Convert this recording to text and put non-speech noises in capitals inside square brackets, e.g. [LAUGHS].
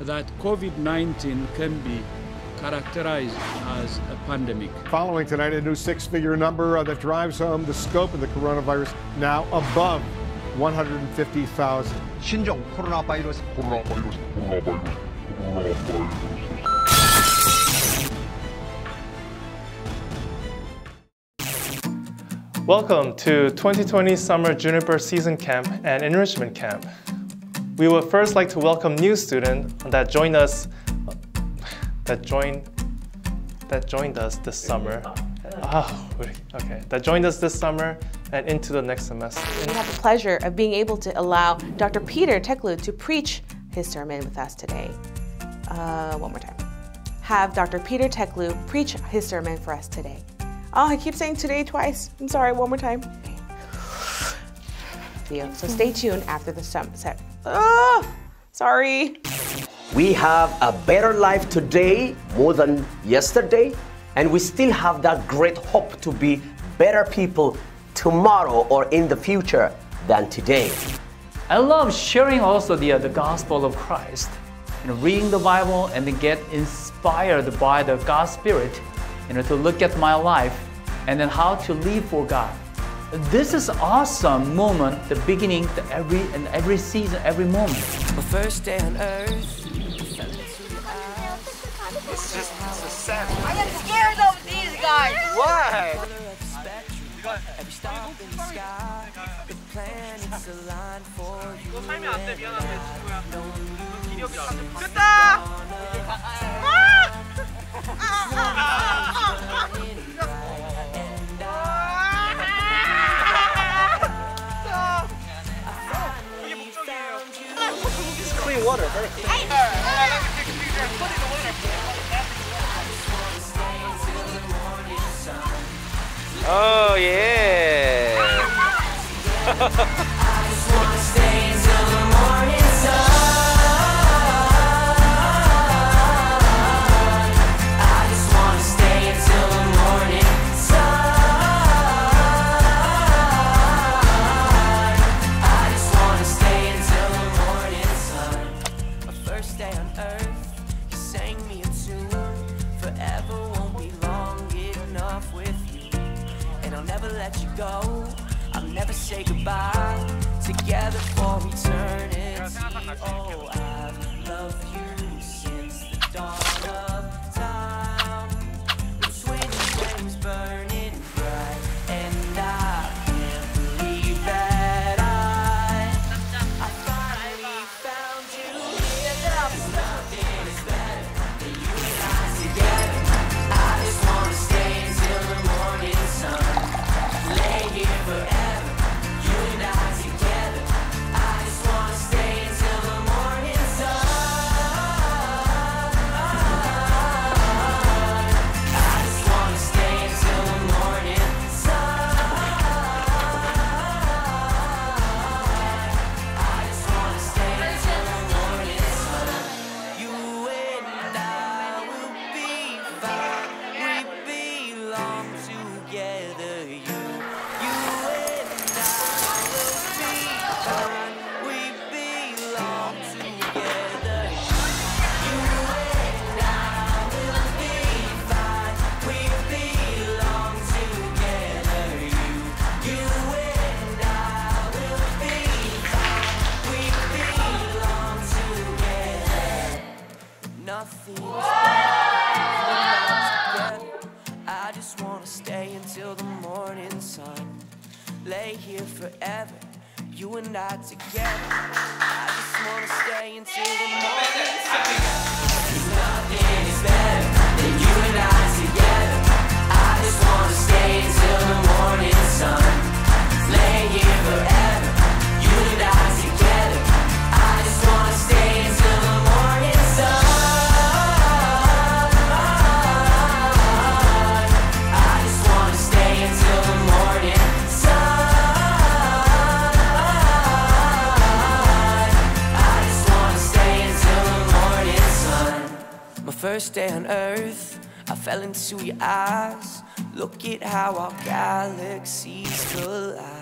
that COVID 19 can be characterized as a pandemic. Following tonight, a new six figure number uh, that drives home the scope of the coronavirus now above 150,000. 신종 코로나 바이러스 코로나 바이러스 코로나 바이러스 코로나 바이러스 Welcome to 2020 Summer Juniper Season Camp and Enrichment Camp. We would first like to welcome new students that joined us that joined that joined us this summer. Ah, okay, that joined us this summer and into the next semester. We have the pleasure of being able to allow Dr. Peter Teklu to preach his sermon with us today. Uh, one more time. Have Dr. Peter Teklu preach his sermon for us today. Oh, I keep saying today twice. I'm sorry, one more time. Theo, so stay tuned after the sunset. Oh, sorry. We have a better life today more than yesterday, and we still have that great hope to be better people tomorrow or in the future than today. I love sharing also the, uh, the gospel of Christ. You know, reading the Bible and then get inspired by the God Spirit, you know, to look at my life and then how to live for God. This is awesome moment, the beginning, the every and every season, every moment. My first day on earth. It's just it's a sad. I am scared of these guys. Why? Every stop in the sky. The planets align for you. Oh yeah. [LAUGHS] never let you go. I'll never say goodbye. Together for eternity. Oh, Better. I just wanna stay until the morning sun. Lay here forever, you and I together. I just wanna stay until the morning sun. First day on earth, I fell into your eyes. Look at how our galaxies collide.